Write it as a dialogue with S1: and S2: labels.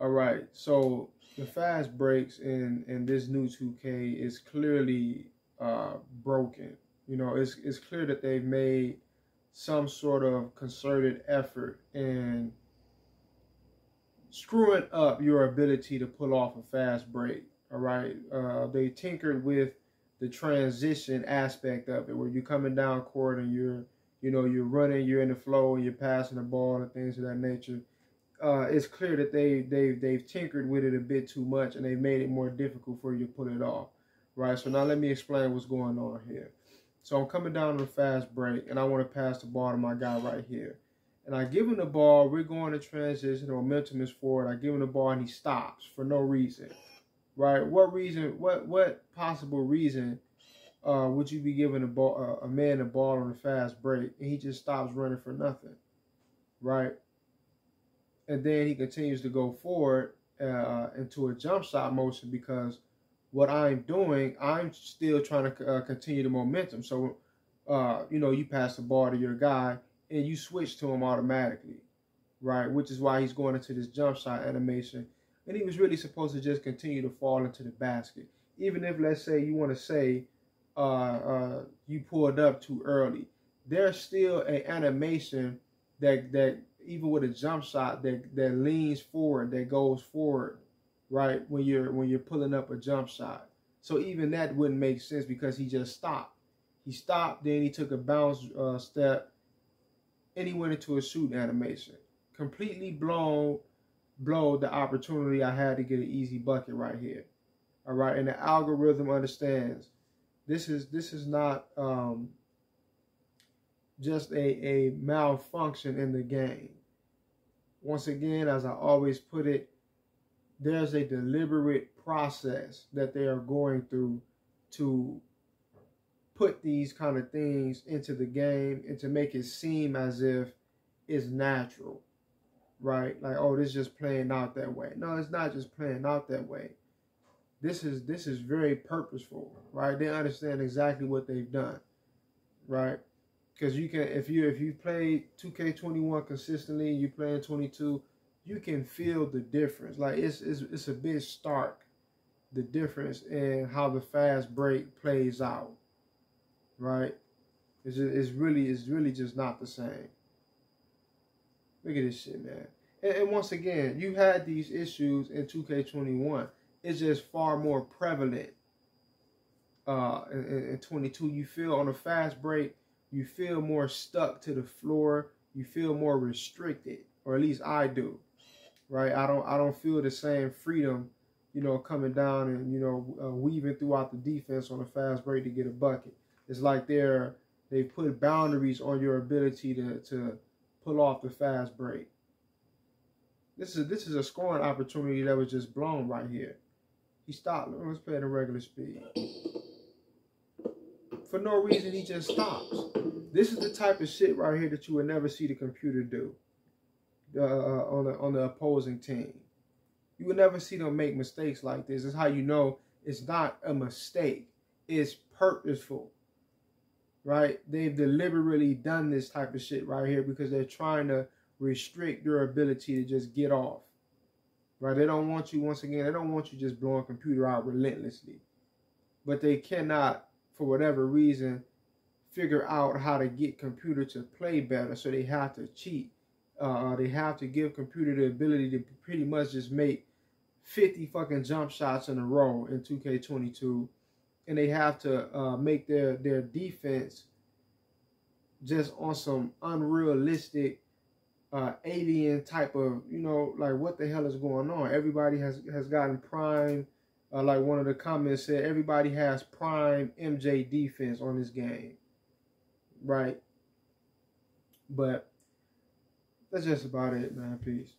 S1: All right, so the fast breaks in in this new 2K is clearly uh, broken. You know, it's it's clear that they've made some sort of concerted effort in screwing up your ability to pull off a fast break. All right, uh, they tinkered with the transition aspect of it, where you're coming down court and you're, you know, you're running, you're in the flow, and you're passing the ball and things of that nature. Uh, it's clear that they they they've tinkered with it a bit too much, and they've made it more difficult for you to pull it off. Right. So now let me explain what's going on here. So I'm coming down to the fast break, and I want to pass the ball to my guy right here. And I give him the ball. We're going to transition. The momentum is forward. I give him the ball, and he stops for no reason right? What reason? What what possible reason uh, would you be giving a ball uh, a man a ball on a fast break and he just stops running for nothing, right? And then he continues to go forward uh, into a jump shot motion because what I'm doing, I'm still trying to uh, continue the momentum. So, uh, you know, you pass the ball to your guy and you switch to him automatically, right? Which is why he's going into this jump shot animation and he was really supposed to just continue to fall into the basket. Even if, let's say, you want to say uh, uh, you pulled up too early, there's still an animation that that even with a jump shot that that leans forward, that goes forward, right? When you're when you're pulling up a jump shot. So even that wouldn't make sense because he just stopped. He stopped, then he took a bounce uh, step, and he went into a shoot animation. Completely blown blow the opportunity I had to get an easy bucket right here. All right, and the algorithm understands this is this is not um, just a, a malfunction in the game. Once again, as I always put it, there's a deliberate process that they are going through to put these kind of things into the game and to make it seem as if it's natural right? Like, oh, this is just playing out that way. No, it's not just playing out that way. This is this is very purposeful, right? They understand exactly what they've done, right? Because you can, if you if you play 2K21 consistently, and you play in 22, you can feel the difference. Like it's it's it's a bit stark, the difference in how the fast break plays out, right? It's just, it's really it's really just not the same. Look at this shit, man. And, and, once again, you had these issues in 2K21. It's just far more prevalent uh, in, in 22. You feel on a fast break, you feel more stuck to the floor. You feel more restricted, or at least I do. Right? I don't. I don't feel the same freedom, you know, coming down and you know uh, weaving throughout the defense on a fast break to get a bucket. It's like they're they put boundaries on your ability to to pull off the fast break. This is this is a scoring opportunity that was just blown right here. He stopped. Let's play at a regular speed. For no reason, he just stops. This is the type of shit right here that you would never see the computer do uh, on the on the opposing team. You would never see them make mistakes like this. It's how you know it's not a mistake. It's purposeful right? They've deliberately done this type of shit right here because they're trying to restrict your ability to just get off. Right? They don't want you, once again, they don't want you just blowing computer out relentlessly. But they cannot, for whatever reason, figure out how to get computer to play better. So they have to cheat. Uh, they have to give computer the ability to pretty much just make 50 fucking jump shots in a row in 2K22 and they have to uh, make their their defense just on some unrealistic uh, alien type of you know like what the hell is going on everybody has has gotten prime uh, like one of the comments said everybody has prime mj defense on this game right? But that's just about it man. Peace